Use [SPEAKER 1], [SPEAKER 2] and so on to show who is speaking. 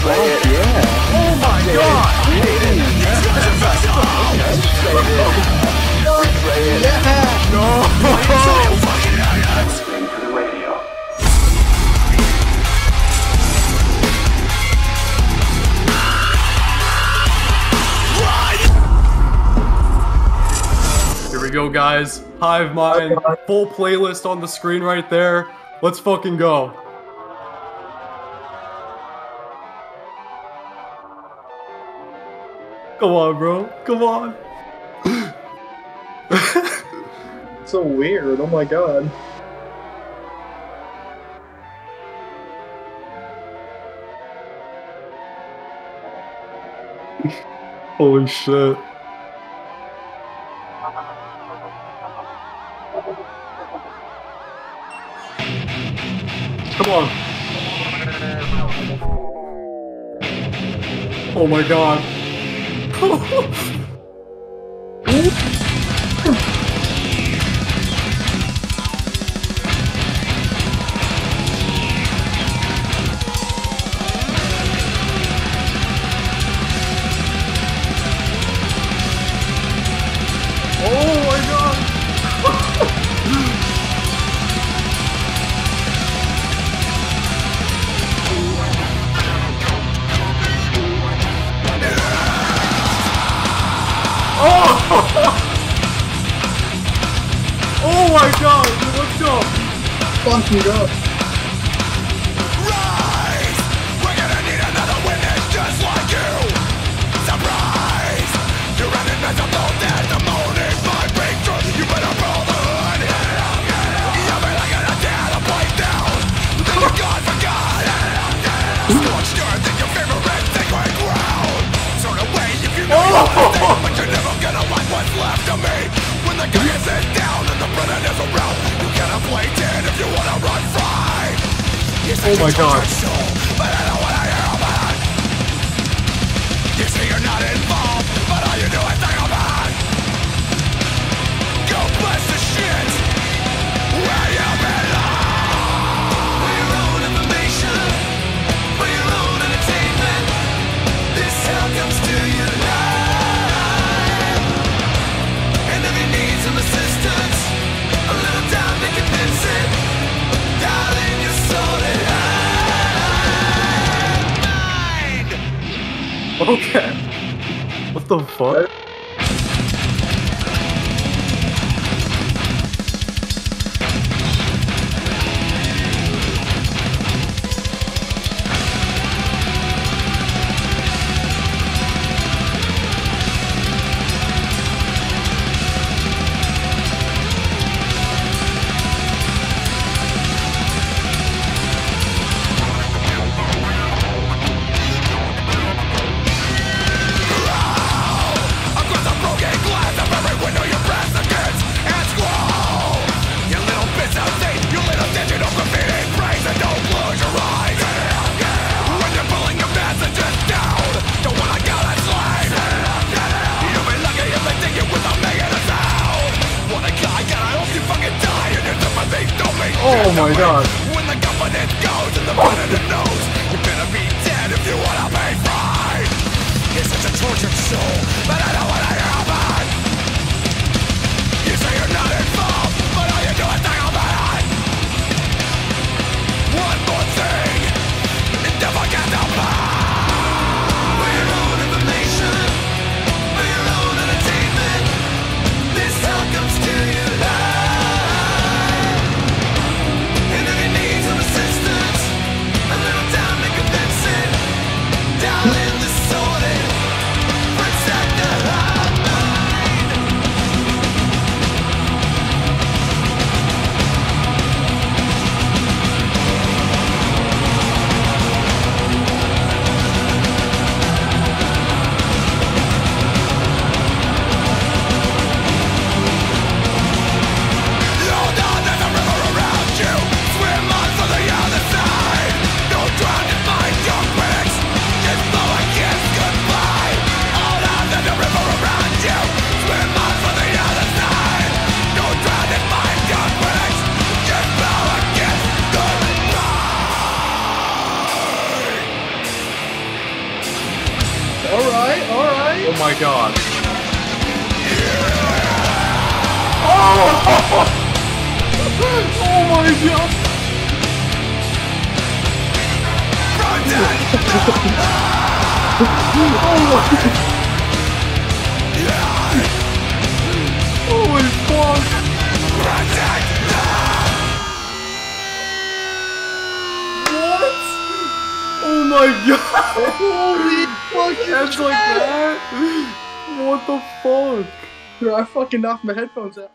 [SPEAKER 1] play it. Yeah.
[SPEAKER 2] Oh my god! These guys are fast. Here we go guys hive mind full playlist on the screen right there let's fucking go Come on, bro. Come on.
[SPEAKER 3] so weird. Oh my god.
[SPEAKER 2] Holy shit. Come on. Oh my god. Oh. oh my god, what's up?
[SPEAKER 3] Fuck me up.
[SPEAKER 2] Oh my god. Okay. What the fuck? Oh my god.
[SPEAKER 4] When the government goes and the president knows, you better be dead if you wanna be free. He's such a tortured soul, but I don't wanna
[SPEAKER 2] god. Oh! oh my god! Oh Holy fuck! Oh my god!
[SPEAKER 3] Holy
[SPEAKER 2] That's like that? What the fuck?
[SPEAKER 3] Bro, I fucking knocked my headphones out.